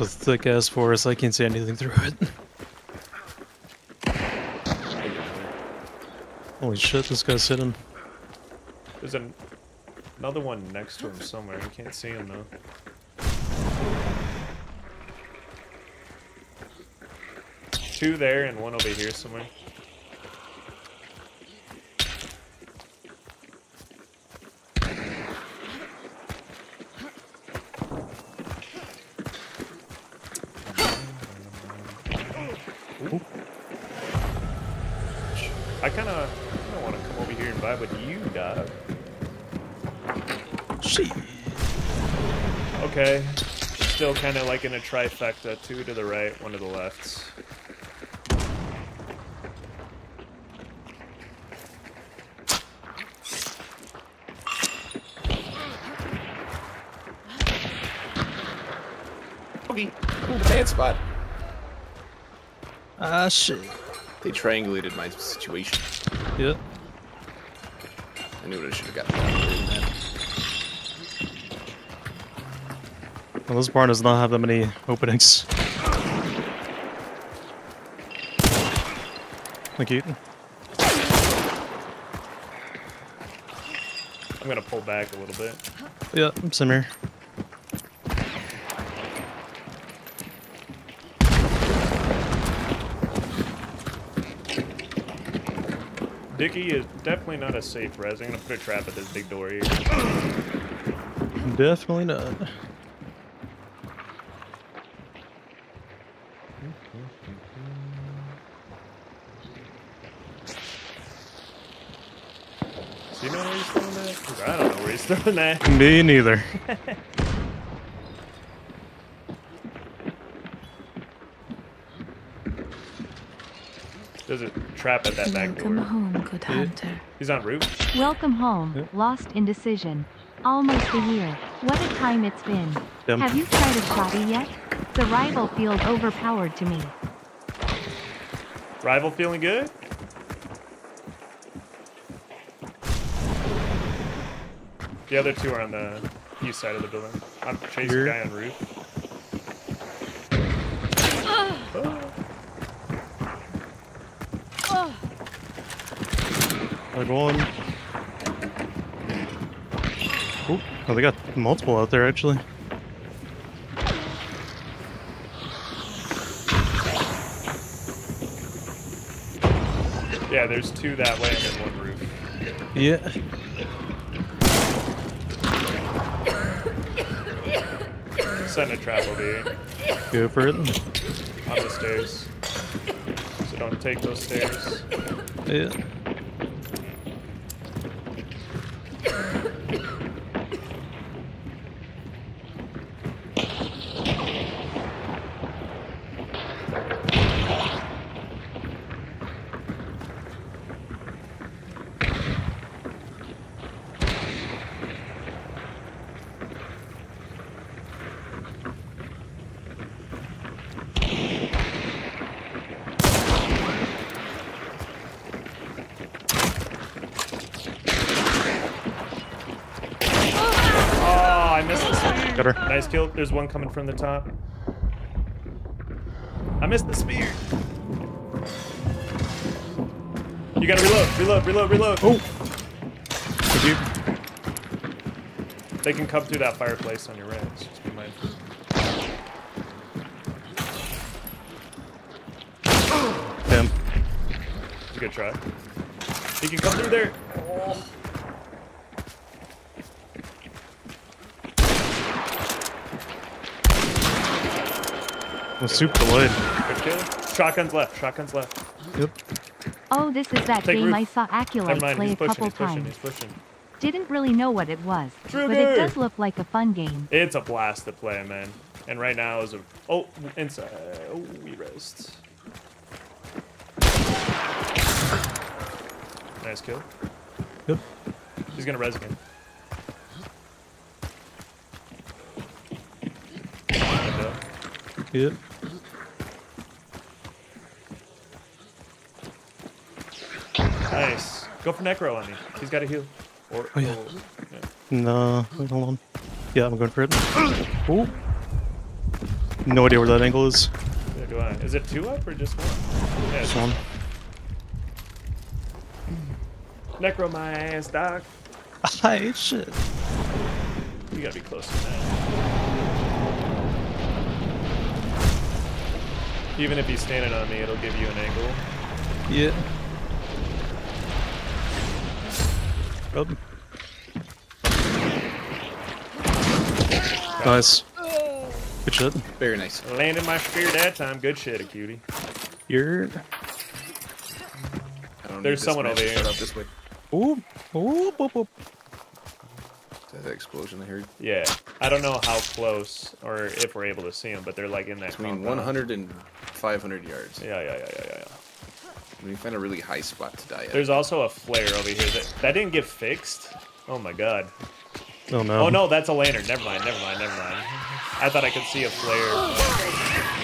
It's a thick ass forest. I can't see anything through it. Holy shit, this guy's sitting. There's an, another one next to him somewhere. You can't see him though. Two there and one over here somewhere. I kind of don't want to come over here and vibe with you, dog. Shit. Okay. Still kind of like in a trifecta. Two to the right, one to the left. Okay. Ooh, bad spot. Ah, shit. They triangulated my situation. Yeah. I knew what I should have gotten. that. Well, this barn does not have that many openings. Thank you. I'm gonna pull back a little bit. Yeah, same here. Dicky is definitely not a safe res. I'm gonna put a trap at this big door here. Definitely not. Do you know where he's throwing that? 'Cause I don't know where he's throwing that. Me neither. There's a trap at that back Welcome door. home, good hunter. He's on roof. Welcome home, Yeah. lost in decision. Almost a year. What a time it's been. Yep. Have you tried a shotty yet? The rival feels overpowered to me. Rival feeling good? The other two are on the east side of the building. I'm chasing Here. a guy on roof. One. Ooh, oh, they got multiple out there actually. Yeah, there's two that way and then one roof. Yeah. Send a trap over here Go for it. on the stairs. So don't take those stairs. Yeah. Oh, I missed the spear. Got her. Nice kill. There's one coming from the top. I missed the spear. You gotta reload, reload, reload, reload. Oh. Thank you. They can come through that fireplace on your right. so Just be mindful. Damn. It's a good try. He can come through there. Was super delayed. Good kill. Shotguns left. Shotguns left. Yep. Oh, this is that Take game roof. I saw Never Aculite play He's a pushing. couple He's pushing. times. He's pushing. Didn't really know what it was, Trigger! but it does look like a fun game. It's a blast to play, man. And right now is a oh inside. Oh, we rest. Nice kill. Yep. He's gonna res again. Yep. Nice. Go for necro on me. He's got a heal. Or Oh, yeah. yeah. No. Wait, hold on. Yeah, I'm going for it. Ooh. No idea where that angle is. Neither do I. Is it two up or just one? Yeah, it's one. Necro my ass, doc. Hi, shit. You gotta be close than that. Even if he's standing on me, it'll give you an angle. Yeah. Oh. Nice. Good shit. Very nice. Landed my spear that time. Good shit, a cutie. You're. I don't There's someone over here. Shut up this way. Ooh. Ooh. Boop, boop. That explosion I heard? Yeah. I don't know how close or if we're able to see them, but they're like in that Between compound. 100 and 500 yards. Yeah, yeah, yeah, yeah, yeah, yeah. We find a really high spot to die at. There's also a flare over here that that didn't get fixed. Oh my god. Oh no. Oh no, that's a lantern. Never mind. Never mind. Never mind. I thought I could see a flare.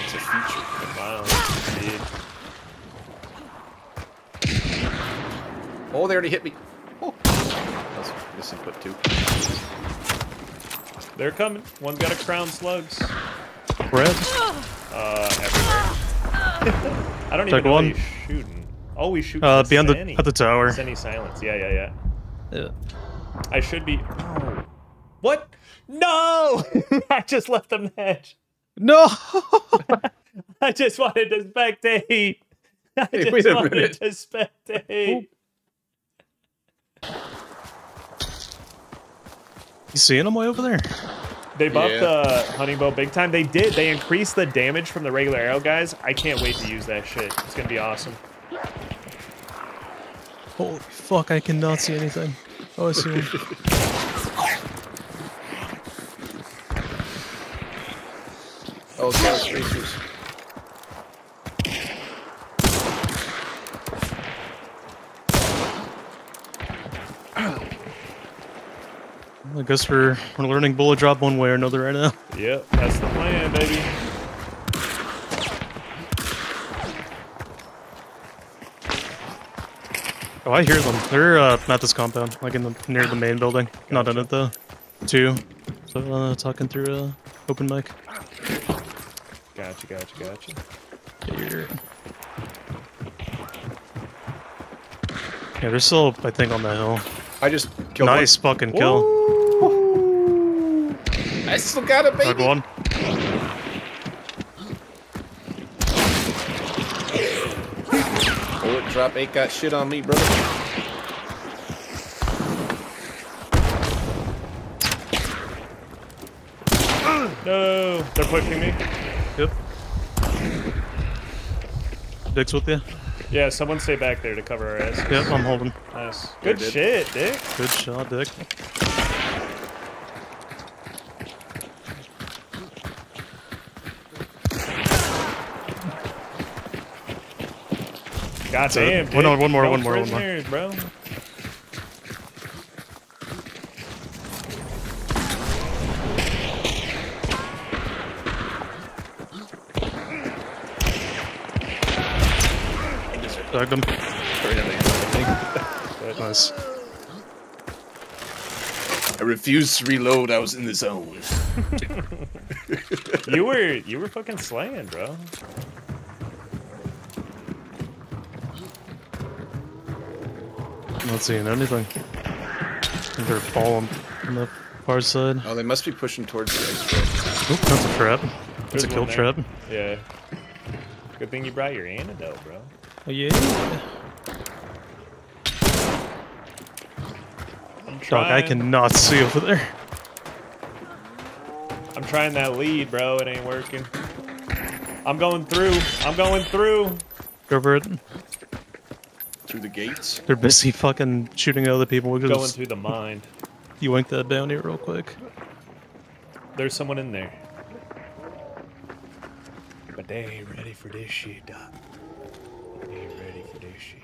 It's a feature. Wow, dude. Oh, they already hit me. Oh. I was missing put two. They're coming. One's got a crown slugs. Red. Uh, everywhere. I don't even Check know one. what he's shooting. Oh, he's shooting. Uh, the beyond the at the tower. Senny silence. Yeah, yeah, yeah. Yeah. I should be. Oh. What? No! I just left the match. No. I just wanted to spectate. I Hey, just wait a wanted minute. to spectate. you seeing him way over there? They buffed Yeah. the hunting bow big time. They did. They increased the damage from the regular arrow guys. I can't wait to use that shit. It's gonna be awesome. Holy fuck! I cannot see anything. Oh, I see one. Oh, Star Spacers. I guess we're we're learning bullet drop one way or another right now. Yep, that's the plan, baby. Oh, I hear them. They're uh, at this compound, like in the near the main building. Not in it though. Two. So uh, talking through uh, open mic. Gotcha, gotcha, gotcha. Here. Yeah, they're still, I think, on that hill. I just killed nice fucking kill. one. I still got a Dog baby. one. Bullet drop ain't got shit on me, brother. No, they're pushing me. Yep. Dick's with you. Yeah, someone stay back there to cover our ass. Yep, I'm holding. Nice. Good shit, Dick. Good shot, Dick. God So- damn, one Dick. more, one more, No one more, one more. bro. Dogged him. Right on the end. Nice. I refused to reload. I was in the zone. You were you were fucking slaying, bro. Not seeing anything. They're falling on the far side. Oh, they must be pushing towards the expo. Oop, that's a trap. That's There's a kill one there. trap. Yeah. Good thing you brought your antidote, bro. Oh, yeah. I'm Dog, I cannot see over there. I'm trying that lead, bro. It ain't working. I'm going through. I'm going through. Go for it. Through the gates. They're busy fucking shooting at other people. We could Going just through the mind. yoink that down here real quick. There's someone in there. But they ain't ready for this shit, doc. They ain't ready for this shit.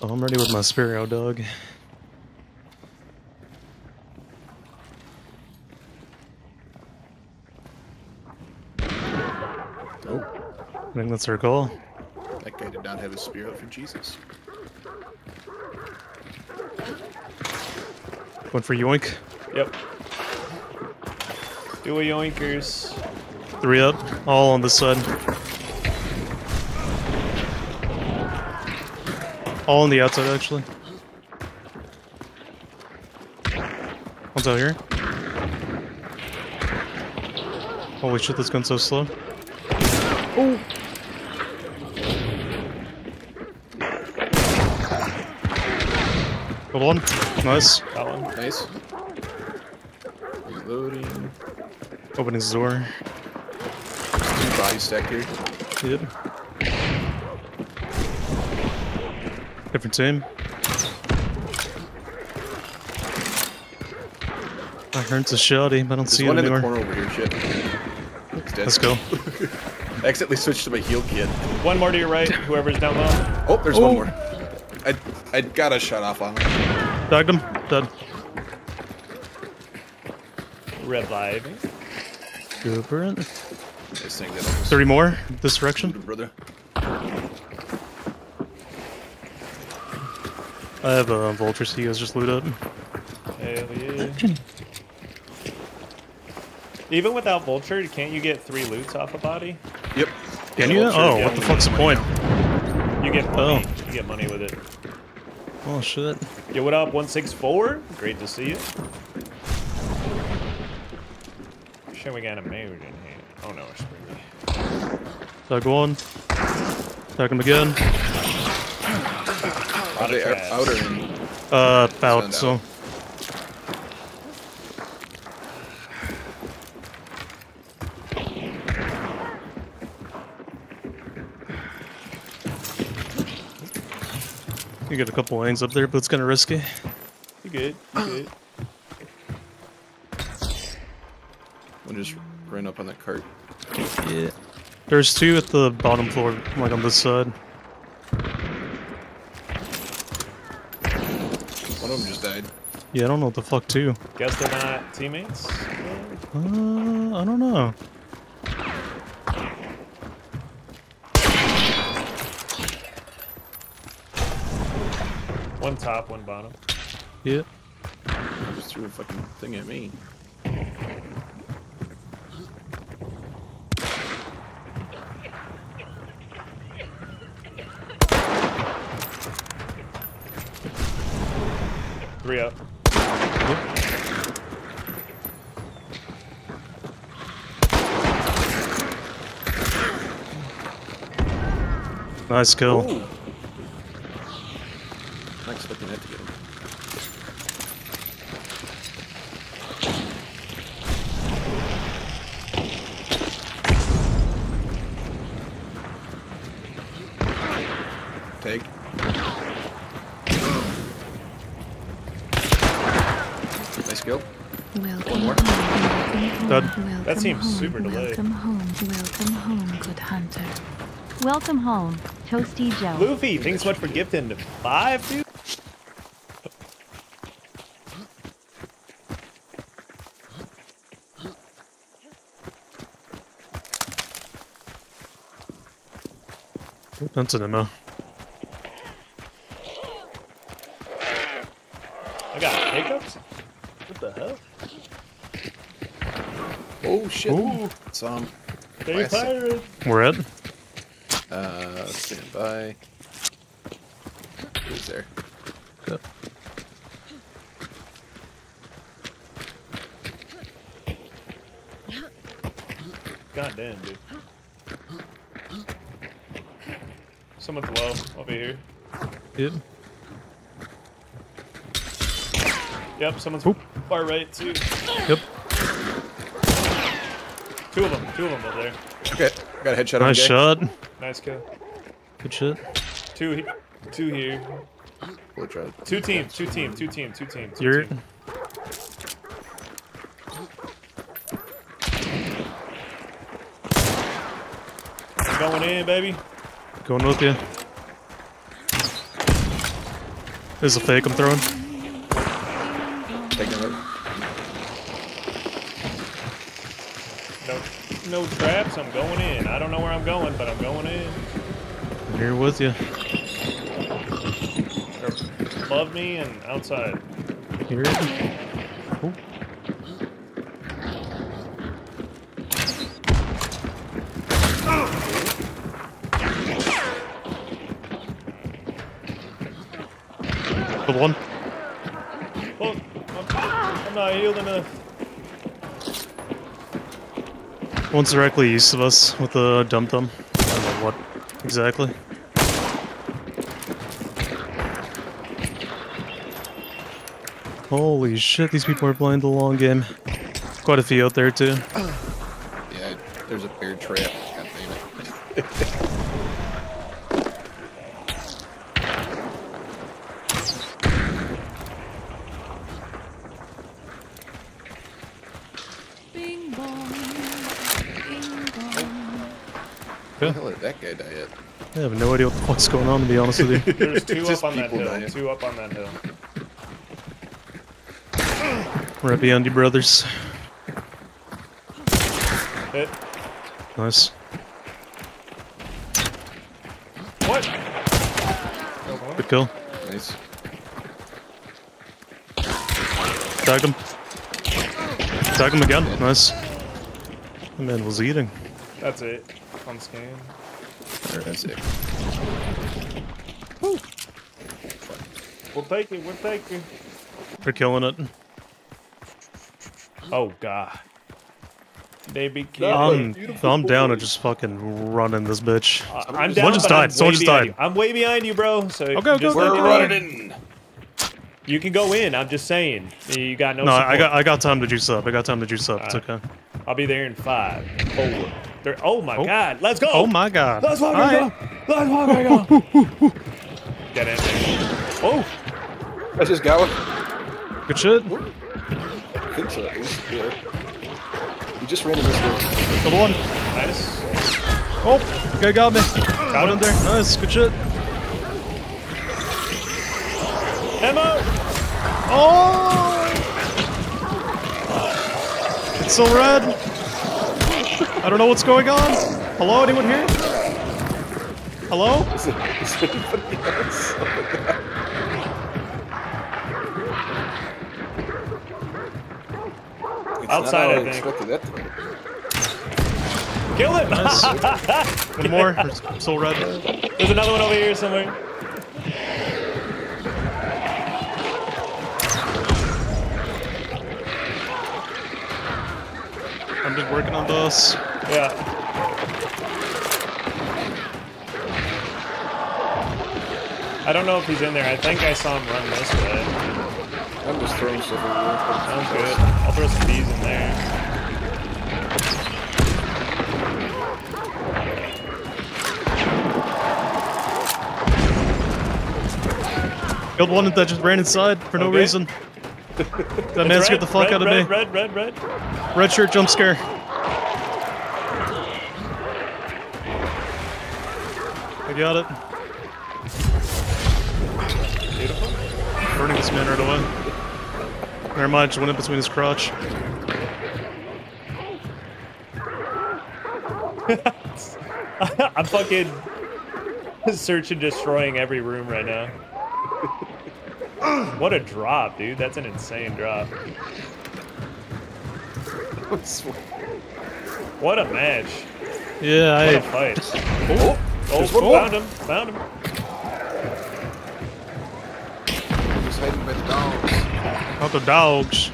Oh, I'm ready with my Spiro dog. Oh, I think that's our goal. That guy did not have his spear out for Jesus. One for yoink. Yep. Do a yoinkers. Three up, all on this side. All on the outside, actually. One's out here. Holy shit, this gun's so slow. Oh! Hold on. Nice. That one. Nice. Reloading. Opening his door. Two body stacked here. Yep. Different team. I heard it's a shoddy, but I don't There's see it one in the corner over here. Shit. Let's go. I accidentally switched to my heal kit. One more to your right, whoever's down low. Oh, there's one oh. more. I I got a shot off on him. Tagged him. Dead. Reviving. Go for it. This thing that almost 30 more. This direction. brother. I have a vulture, so you guys just loot up. Hell yeah. Even without vulture, can't you get three loots off a body? Yep. Can you? vulture, Oh, yeah. what the fuck's the point? You get money. Oh. You get money with it. Oh shit. Yo, what up, 164? Great to see you. Sure, we got a marriage in here. Oh no, it's Springy. Tag one. Tag him again. Are out, out or in? Uh, Send out, out. so. You get a couple lanes up there, but it's kind of risky. You good? You good? One just ran up on that cart. Yeah. There's two at the bottom floor, like on this side. One of them just died. Yeah, I don't know what the fuck too. Guess they're not teammates? Uh, I don't know. One top, one bottom. Yeah. Just threw a fucking thing at me. Three up. Nice kill. Ooh. Not expecting that to get him. Take. Nice kill. Welcome more. home. Dead. Welcome That seems home. super delayed. Welcome home. Welcome home, good hunter. Welcome home, Toasty Joe. Luffy, thanks so much for gifting five, dude. That's an ammo. I got hiccups? What the hell? Oh shit. Ooh. Saw him. They Classic. pirate. We're at. Uh, stand by. Who's there? Yep. God damn, dude. Someone's low over here. Yep. Yep, someone's Oop. far right too. Yep. Two of them, two of them over there. Okay, got a headshot on Nice shot. Nice kill. Good shit. Two, he- two here. We'll try. Two teams, two teams, two teams, two teams. Two You're. teams. Going in, baby. Going with you. This is a fake I'm throwing. no traps, I'm going in. I don't know where I'm going, but I'm going in. Here with you. They're above me and outside. Here. One. Oh, I'm, I'm not healed enough. One's directly east of us with the dum dum. I don't know what exactly. Holy shit, these people are playing the long game. Quite a few out there too. Yeah, there's a bear trap. God damn it. Bing bong. Bing bong. Where the hell did that guy die at? I have no idea what the fuck's going on to be honest with you. There's two Just up on that people hill. dying. Two up on that hill. right behind you, brothers. Hit. Nice. What? Good kill. Nice. Tag him. Tag him again. Nice. The man was eating. That's it. On scan. There, that's it. We'll take it. We'll take it. They're killing it. Oh god. They be That killing. I'm, I'm down and just fucking running this bitch. Uh, Someone I'm just- down. Someone just died, someone way just behind died. you. I'm way behind you, bro. So Okay, okay, just We're running in. You can go in. I'm just saying. You got no. No, I got I got time to juice up. I got time to juice up. It's Alright. okay. I'll be there in five, four, three. Oh my Oh. god. Let's go. Oh my god. Let's fucking Alright. go. Let's fucking go. Get in there. Oh, I just got one. Good shit. I think so. at least, Yeah. You just ran in this way. Double one. nice. Oh, guy got me. Got him. there. Nice. Good shit. Ammo. Oh! It's so red. I don't know what's going on. Hello, anyone here? Hello? Is it, is it anybody else? It's Outside, how I think. that to. Kill it. Nice. One more. It's so red. There's another one over here somewhere. I'm just working on this. Yeah. I don't know if he's in there. I think I saw him run this way. I'm just throwing stuff everywhere. Sounds good. I'll throw some bees in there. Killed one that just ran inside for no Okay. reason. That man scared the fuck red, out of red, me. Red, red, red, Red shirt jump scare. Got it. Beautiful. Burning this man right away. Never mind, just went in between his crotch. I'm fucking search and destroying every room right now. what a drop, dude. That's an insane drop. What a match. Yeah, What a I. fight. Oh, oh, found him. Found him. Just hiding by the dogs. Not the dogs.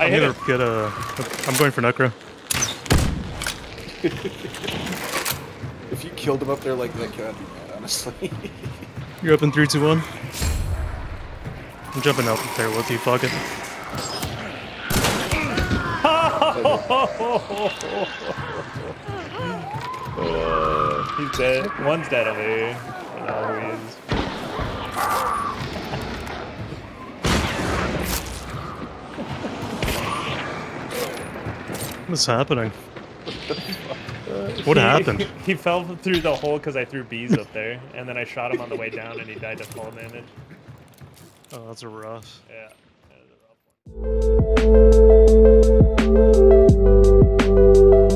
I I'm hit gonna him. get a. I'm going for Necro. If you killed him up there like that, can I be mad, honestly? You're up in three, two, one. I'm jumping out there with you. Fuck it. He's dead. One's dead over here. I don't know who he is. What's happening? What happened? He fell through the hole because I threw bees up there, and then I shot him on the way down, and he died to fall damage. Oh, that's a rough. Yeah, a rough one.